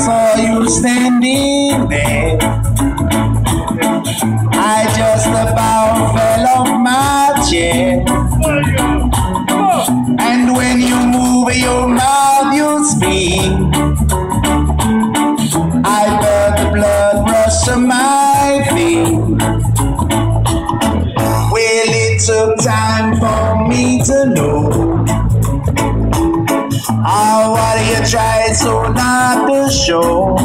saw you standing there, I just about fell off my chair. And when you move your mouth, you speak. I felt the blood rush to my feet. Well, it took time for me to know. Oh, what you tried so not to show.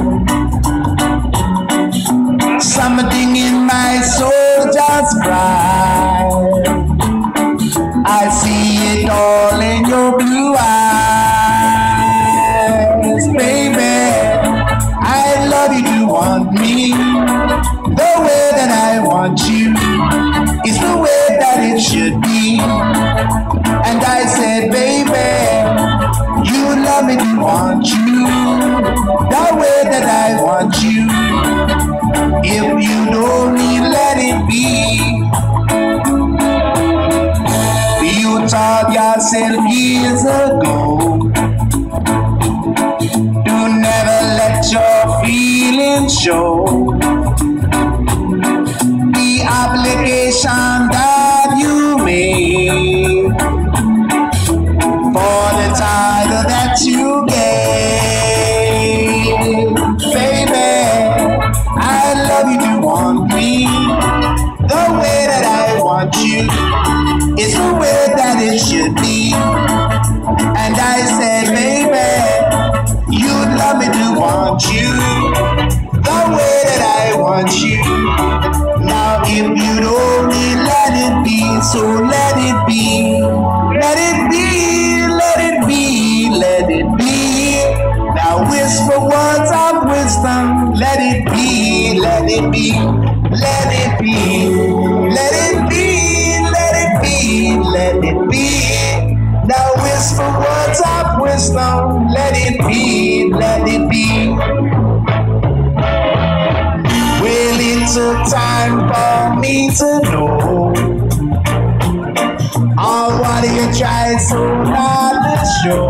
Something in my soul just cried. I see yourself years ago Do never let your feelings show. The obligation that you made for the title that you gave. Baby, I love you, you want me the way that I want you. Want you the way that I want you. Now, if you don't need, let it be. So let it be. Let it be. Let it be. Let it be. Now, whisper words of wisdom. Let it be. Let it be. Let it be. Well, it took time for me to know. Oh, what you tried so hard to show.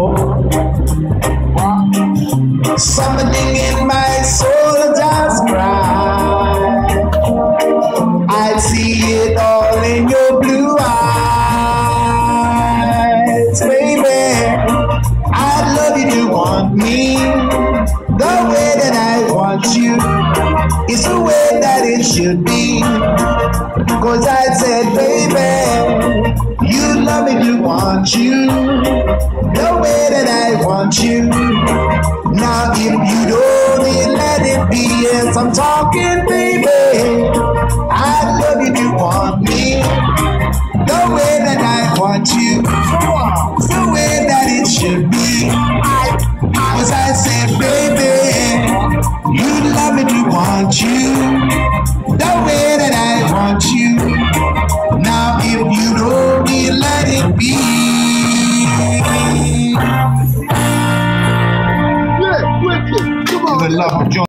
Something in my soul just cried. I see it all in your blue eyes, baby. I love you, you want me the way that I want you. It's the way that it should be. Cause I said, baby, you love me, you want you the way that I want you. Now, if you don't let it be. Yes, I'm talking, baby. I love you, you want me the way that I want you. want you the way that I want you. Now, if you don't me, let it be. Yeah, wicked. Come on. Good love,